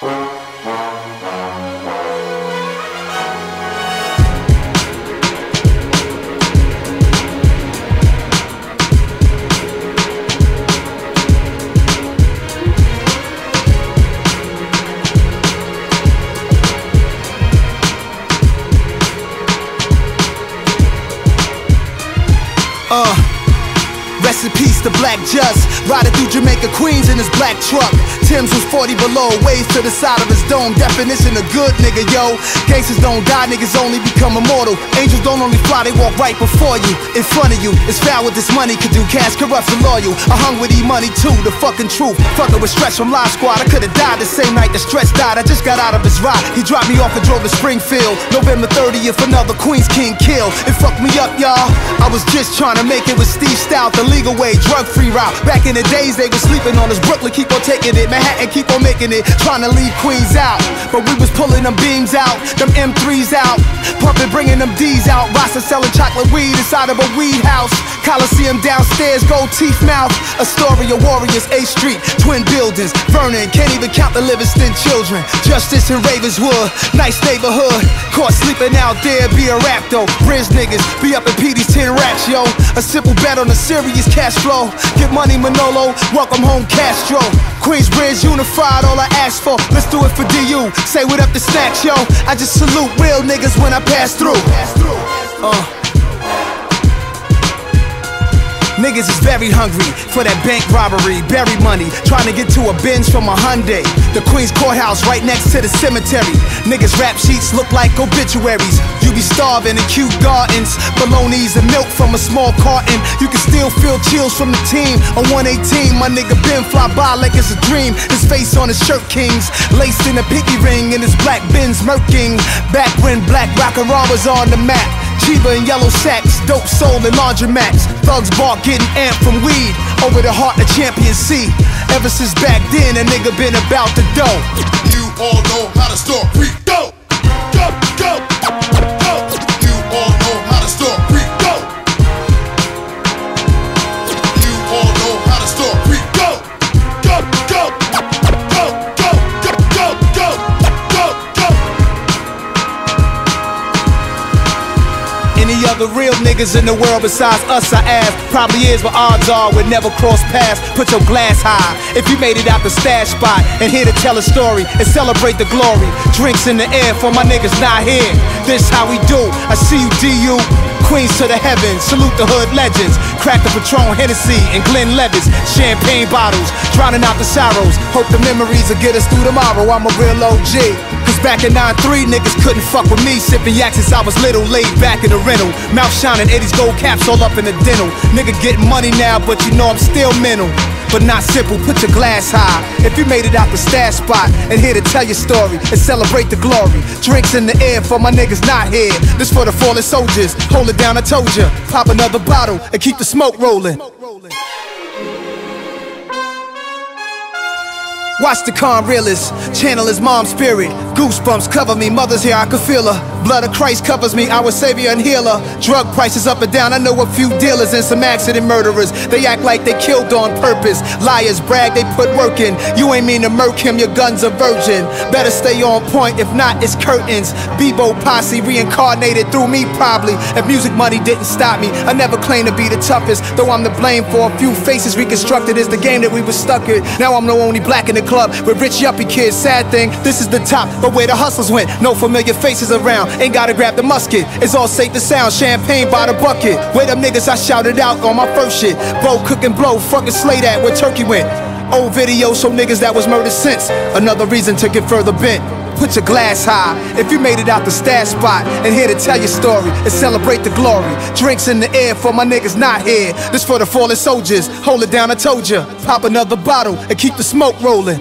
Thank you. In Black Just. Riding through Jamaica, Queens in his black truck. Timbs was 40 below, waves to the side of his dome. Definition of good nigga, yo. Gangsters don't die, niggas only become immortal. Angels don't only fly, they walk right before you. In front of you, it's foul what this money could do. Cash corrupts and loyal. I hung with E money too, the fucking truth. Fucking with Stretch from Live Squad. I could've died the same night that Stretch died. I just got out of his ride. He dropped me off and drove to Springfield. November 30th, another Queens King kill. It fucked me up, y'all. I was just trying to make it with Steve Stoute, the legal way, drug free route. Back in the days, they was sleeping on us. Brooklyn keep on taking it. Manhattan keep on making it. Trying to leave Queens out. But we was pulling them beams out, them M3s out. Pumping, bringing them D's out. Rasta selling chocolate weed inside of a weed house. Coliseum downstairs, gold teeth mouth. Astoria Warriors, A Street, twin buildings. Vernon, can't even count the Livingston children. Justice in Ravenswood, nice neighborhood. Caught sleeping out there, be a rap though. Bridge niggas, be up in PD's 10 racks, yo. A simple bet on a serious cash flow. Get money, Manolo. Welcome home, Castro. Queensbridge unified, all I ask for. Let's do it for DU. Say what up to snacks, yo. I just salute real niggas when I pass through. Uh. Niggas is very hungry for that bank robbery, bury money, trying to get to a Benz from a Hyundai. The Queens Courthouse right next to the cemetery. Niggas rap sheets look like obituaries. You be starving in cute gardens, bolognas and milk from a small carton. You can still feel chills from the team. On 118, my nigga Ben fly by like it's a dream. His face on his shirt kings, laced in a pinky ring, and his black Benz murking. Back when black rock and roll was on the map. Chiba and yellow sacks, dope soul and laundromats. Thugs bark getting amped from weed over the heart of Champion C. Ever since back then, a nigga been about the dough. You all know how to free. Any other real niggas in the world besides us, I ask. Probably is, but odds are we'd never cross paths. Put your glass high if you made it out the stash spot and here to tell a story and celebrate the glory. Drinks in the air for my niggas not here. This how we do. I see you, DU. Queens to the heavens, salute the hood legends. Crack the Patron, Hennessy, and Glenlivet. Champagne bottles, drowning out the sorrows. Hope the memories will get us through tomorrow. I'm a real OG. Back in 9-3, niggas couldn't fuck with me. Sipping yak since I was little, laid back in the rental. Mouth shining, Eddie's gold caps all up in the dental. Nigga getting money now, but you know I'm still mental. But not simple, put your glass high. If you made it out the stash spot and here to tell your story and celebrate the glory. Drinks in the air for my niggas not here. This for the fallen soldiers. Hold it down, I told ya. Pop another bottle and keep the smoke rolling. Watch the calm realist, channel his mom's spirit. Goosebumps cover me, mother's here, I can feel her. Blood of Christ covers me, our savior and healer. Drug prices up and down, I know a few dealers and some accident murderers. They act like they killed on purpose. Liars brag they put work in. You ain't mean to murk him, your gun's a virgin. Better stay on point, if not, it's curtains. Bebo posse reincarnated through me, probably. If music money didn't stop me, I never claimed to be the toughest. Though I'm to blame for a few faces reconstructed is the game that we was stuck in. Now I'm the only black in the club with rich yuppie kids. Sad thing, this is the top, but where the hustlers went, no familiar faces around. Ain't gotta grab the musket, it's all safe to sound. Champagne by the bucket. Where them niggas I shouted out on my first shit. Bo cook and blow, fucking slay that where turkey went. Old video show niggas that was murdered since. Another reason to get further bent. Put your glass high if you made it out the stash spot and here to tell your story and celebrate the glory. Drinks in the air for my niggas not here. This for the fallen soldiers. Hold it down, I told ya. Pop another bottle and keep the smoke rolling.